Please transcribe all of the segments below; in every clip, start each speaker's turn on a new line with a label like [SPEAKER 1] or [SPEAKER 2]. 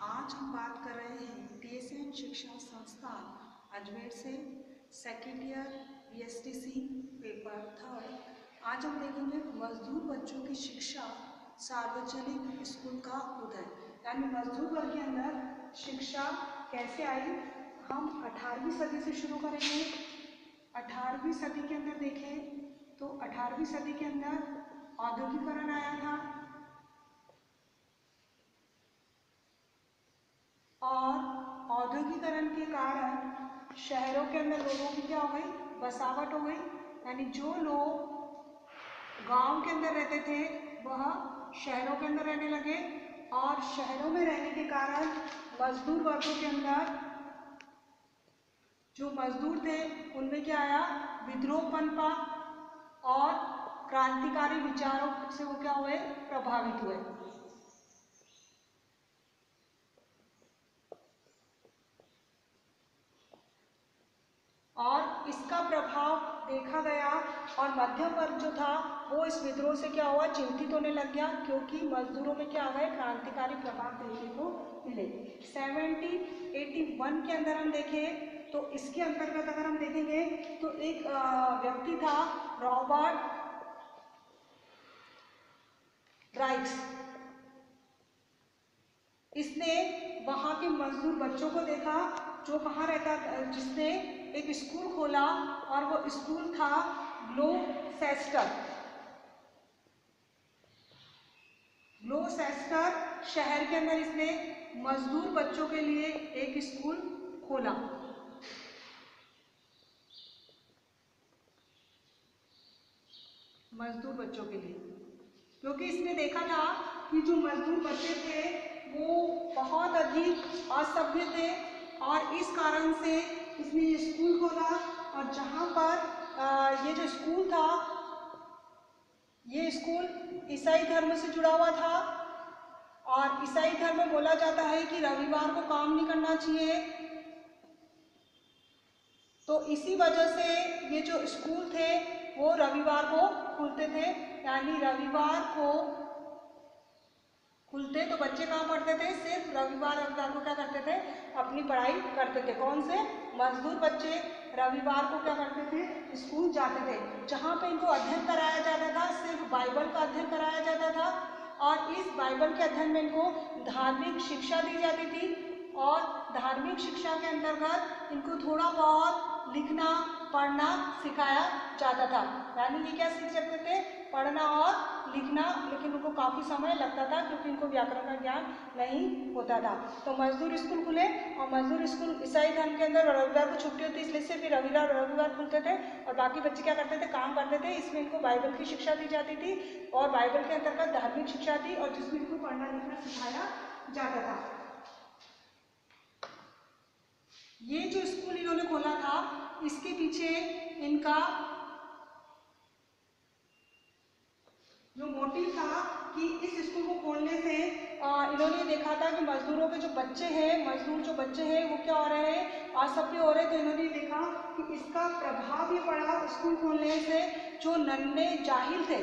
[SPEAKER 1] आज हम बात कर रहे हैं टीएसएन शिक्षा संस्थान अजमेर से second year BSTC paper third आज हम देखेंगे मजदूर बच्चों की शिक्षा सार्वजनिक स्कूल का उदय। यानी मजदूर वर्ग के अंदर शिक्षा कैसे आई? हम 18वीं सदी से शुरू करेंगे। 18वीं सदी के अंदर देखें तो 18वीं सदी के अंदर औद्योगिकरण आया था। और औद्योगिकरण के कारण शहरों के अंदर लोगों की क्या हो गई? बसावट हो गई। यानी जो लोग गाँव के अंदर रहते थे, वह शहरों के अंदर रहने लगे और शहरों में रहने के कारण मजदूर वर्गों के अंदर जो मजदूर थे, उनमें क्या आया? विद्रोह पनपा और क्रांतिकारी विचारों से वो क्या हुए? प्रभावित हुए और इसका प्रभाव देखा गया और मध्यम वर्ग जो था, वो इस विद्रोह से क्या हुआ? चिंतित होने लग गया, क्योंकि मजदूरों में क्या आ गए क्रांतिकारी प्रभाव देखने को मिले। 1781 के अंदर हम देखें तो इसके अंतर्गत अगर हम देखेंगे तो एक व्यक्ति था रॉबर्ट राइट्स इसने वहाँ के मजदूर बच्चों को देखा, जो कहाँ रहता, जिसने एक स्कूल खोला और वो स्कूल था ग्लोसेस्टर। ग्लोसेस्टर शहर के अंदर इसने मजदूर बच्चों के लिए एक स्कूल खोला। मजदूर बच्चों के लिए। क्योंकि इसने देखा था कि जो मजदूर बच्चे थे वो बहुत अधिक असभ्य थे और इस कारण से इसने ये स्कूल खोला और जहाँ पर ये जो स्कूल था, ये स्कूल ईसाई धर्म से जुड़ा हुआ था और ईसाई धर्म में बोला जाता है कि रविवार को काम नहीं करना चाहिए। तो इसी वजह से ये जो स्कूल थे, वो रविवार को खुलते थे, यानी रविवार को खुलते तो बच्चे कहाँ पढ़ते थे? सिर्फ़ रविवार रविवार को क्या करते थे? अपनी पढ़ाई करते थे। कौन से? मजदूर बच्चे रविवार को क्या करते थे? स्कूल जाते थे। जहाँ पे इनको अध्ययन कराया जाता था, सिर्फ़ बाइबल का अध्ययन कराया जाता था और इस बाइबल के अध्ययन में इनको धार्मिक शिक्षा दी जाती थी और धार्मिक शिक्षा के अंतर्गत इनको थोड़ा बहुत लिखना, पढ़ना सिखाया जाता था। यानी ये क्या सीख सकते थे? पढ़ना और लिखना, लेकिन उनको काफ़ी समय लगता था क्योंकि इनको व्याकरण का ज्ञान नहीं होता था। तो मजदूर स्कूल खुले और मजदूर स्कूल ईसाई धर्म के अंदर रविवार को छुट्टी होती, इसलिए सिर्फ़ रविवार और रविवार खुलते थे और बाकी बच्चे क्या करते थे, काम करते थे, इसमें इनको बाइबल की शिक्षा दी जाती थी और बाइबल के अंतर्गत धार्मिक शिक्षा थी और जिसमें इनको पढ़ना, लिखना, सिखाया जाता था। ये जो स्कूल इन्होंने खोला था, इसके पीछे इनका जो मोटिव था कि इस स्कूल को खोलने से इन्होंने देखा था कि मजदूरों के जो बच्चे हैं मजदूर जो बच्चे हैं वो क्या हो रहे हैं? असभ्य हो रहे तो इन्होंने देखा कि इसका प्रभाव भी पड़ा स्कूल खोलने से। जो नन्हे जाहिल थे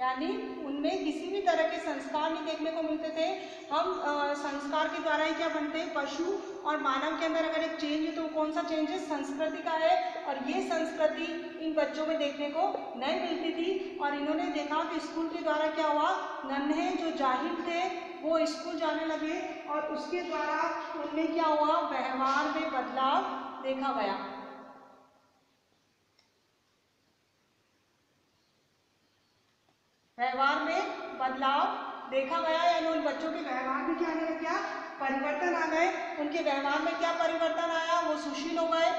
[SPEAKER 1] यानी उनमें किसी भी तरह के संस्कार नहीं देखने को मिलते थे। हम आ, संस्कार के द्वारा ही क्या बनते हैं? पशु और मानव के अंदर अगर एक चेंज है तो कौन सा चेंज है? संस्कृति का है। और ये संस्कृति इन बच्चों में देखने को नहीं मिलती थी। और इन्होंने देखा कि स्कूल के द्वारा क्या हुआ? नन्हे जो जाहिल थे वो स्कूल जाने लगे और उसके द्वारा उनमें क्या हुआ? व्यवहार में बदलाव देखा गया। व्यवहार में बदलाव देखा गया यानी उन बच्चों के व्यवहार में क्या आने गया? परिवर्तन आ गए। उनके व्यवहार में क्या परिवर्तन आया? वो सुशील हो गए।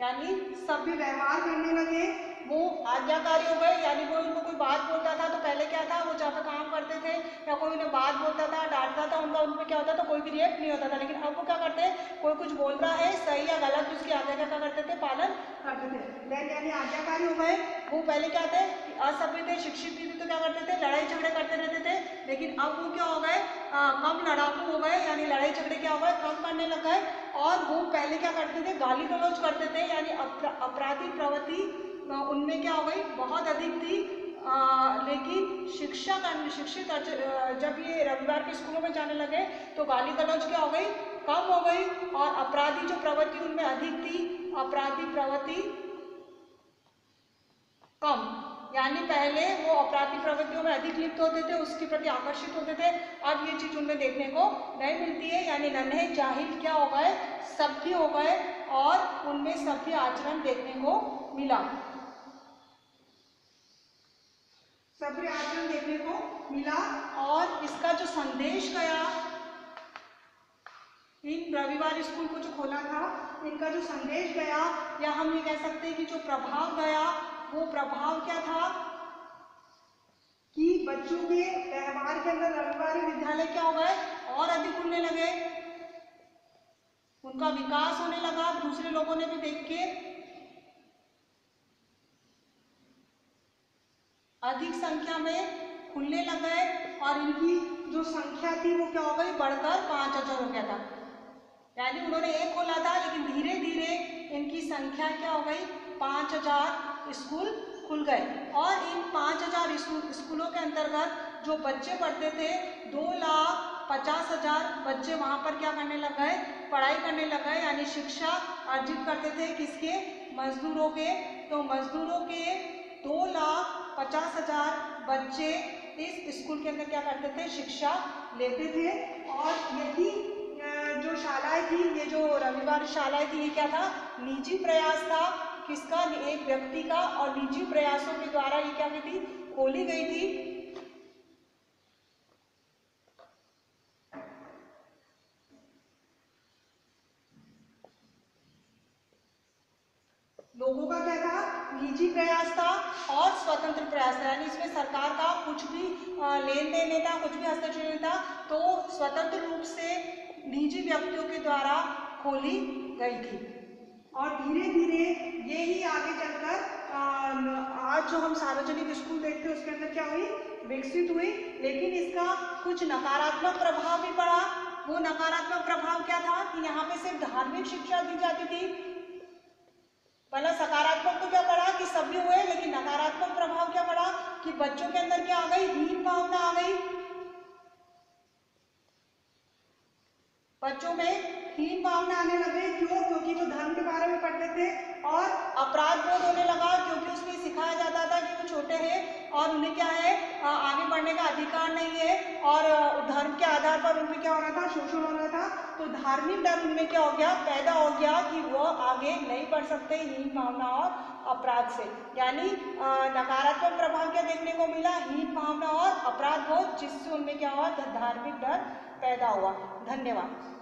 [SPEAKER 1] यानी सभ्य व्यवहार करने लगे। वो आज्ञाकारी हो गए, यानी कोई उनको कोई बात बोलता था तो पहले क्या था, वो जहाँ पे काम करते थे, या कोई उन्हें बात बोलता था, डांटता था, उनका उनमें क्या होता था, कोई भी रिएक्ट नहीं होता था। लेकिन अब वो क्या करते हैं, कोई कुछ बोल रहा है, सही या गलत, उसकी आज्ञा का क्या करते थे, पालन करते थे। देन यानी आज्ञाकारी हो गए, वो पहले क्या थे असभ्य थे, शिक्षित भी तो क्या करते थे, लड़ाई झगड़े करते रहते थे। लेकिन अब वो क्या हो गए कम लड़ाकू हो गए, यानी लड़ाई झगड़े क्या हो गए, कम करने लग गए। और वो पहले क्या करते थे, गाली गलौज करते थे, यानी अपराधी प्रवृत्ति उनमें क्या हो गई? बहुत अधिक थी। आ, लेकिन शिक्षा का शिक्षित जब ये रविवार के स्कूलों में जाने लगे तो गाली गलौज क्या हो गई? कम हो गई और अपराधी जो प्रवृत्ति उनमें अधिक थी अपराधी प्रवृत्ति कम। यानी पहले वो अपराधी प्रवृत्तियों में अधिक लिप्त होते थे उसके प्रति आकर्षित होते थे। अब ये चीज़ उनमें देखने को नहीं मिलती है। यानी नन्हे जाहिल क्या हो गए? सभ्य हो गए और उनमें सभ्य आचरण देखने को मिला। सभ्य आचरण देखने को मिला और इसका जो संदेश गया, इन रविवार स्कूल को जो खोला था, इनका जो संदेश गया, या हम ये कह सकते हैं कि जो प्रभाव गया, वो प्रभाव क्या था? कि बच्चों के व्यवहार के अंदर रविवार विद्यालय क्या हो गए? और अधिक उड़ने लगे। उनका विकास होने लगा, दूसरे लोगों ने भी देख के अधिक संख्या में खुलने लग गए और इनकी जो संख्या थी वो क्या हो गई? बढ़कर पाँच हज़ार हो गया था। यानी उन्होंने एक खोला था लेकिन धीरे धीरे इनकी संख्या क्या हो गई? पाँच हज़ार स्कूल खुल गए। और इन पाँच हज़ार स्कूलों के अंतर्गत जो बच्चे पढ़ते थे, दो लाख पचास हज़ार बच्चे वहाँ पर क्या करने लग गए? पढ़ाई करने लग गए, यानी शिक्षा अर्जित करते थे किसके? मजदूरों के। तो मजदूरों के दो लाख पचास हज़ार बच्चे इस स्कूल के अंदर क्या करते थे? शिक्षा लेते थे। और यही जो शालाएँ थी, ये जो रविवार शालाएँ थी, ये क्या था? निजी प्रयास था। किसका? एक व्यक्ति का। और निजी प्रयासों के द्वारा ये क्या थी? खोली गई थी। लोगों का क्या था? निजी प्रयास था और स्वतंत्र प्रयास था। यानी इसमें सरकार का कुछ भी लेन देन नहीं था, कुछ भी हस्तक्षेप नहीं था तो स्वतंत्र रूप से निजी व्यक्तियों के द्वारा खोली गई थी। और धीरे धीरे ये ही आगे चलकर आज जो हम सार्वजनिक स्कूल देखते हैं, उसके अंदर क्या हुई? विकसित हुई। लेकिन इसका कुछ नकारात्मक प्रभाव भी पड़ा। वो नकारात्मक प्रभाव क्या था? कि यहाँ पे सिर्फ़ धार्मिक शिक्षा दी जाती थी पहला सकारात्मक तो क्या पड़ा कि सभी हुए, लेकिन नकारात्मक प्रभाव क्या पड़ा कि बच्चों के अंदर क्या आ गई? हीन भावना आ गई। बच्चों में हीन भावना आने लगे क्यों क्योंकि वो धर्म के बारे में पढ़ते थे और अपराध बोध होने लगा, क्योंकि उसमें सिखाया जाता था कि वो छोटे हैं और उन्हें क्या है आगे बढ़ने का अधिकार नहीं है और धर्म के आधार पर उनमें क्या हो रहा था, शोषण हो रहा था। तो धार्मिक डर उनमें क्या हो गया, पैदा हो गया कि वो आगे नहीं बढ़ सकते हीन भावना और अपराध से। यानी नकारात्मक प्रभाव क्या देखने को मिला? हीन भावना और अपराध बोध, जिससे उनमें क्या हुआ धार्मिक डर पैदा हुआ। धन्यवाद।